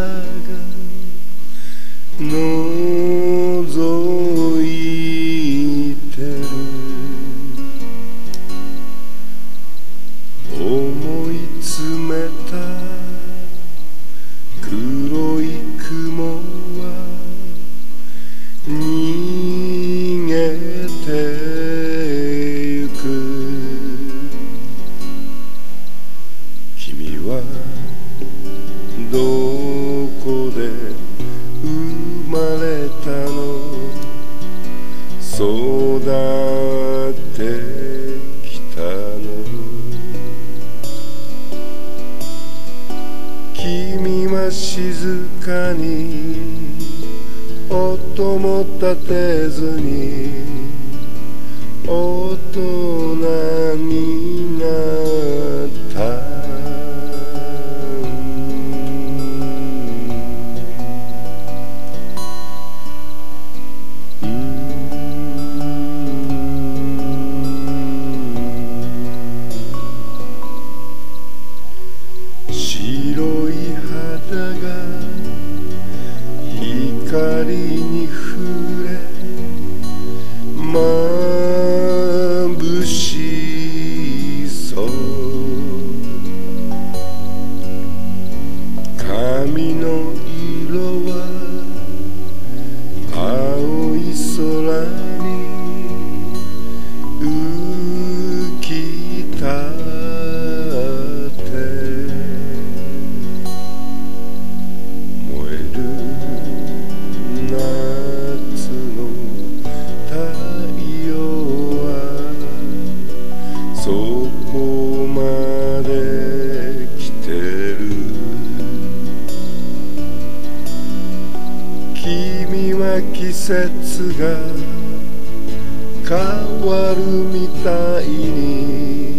空が覗いてる。思い詰めた黒い雲はどこで生まれたの？育ってきたの？君は静かに音も立てずに大人になる。季節が変わるみたいに。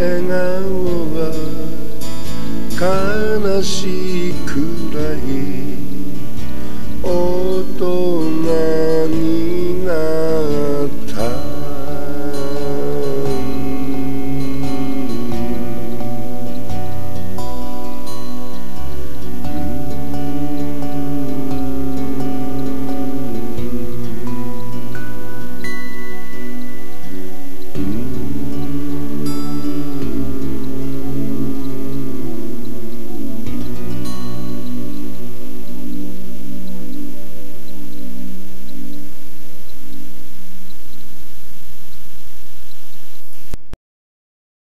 אין אהובה, כאן השיר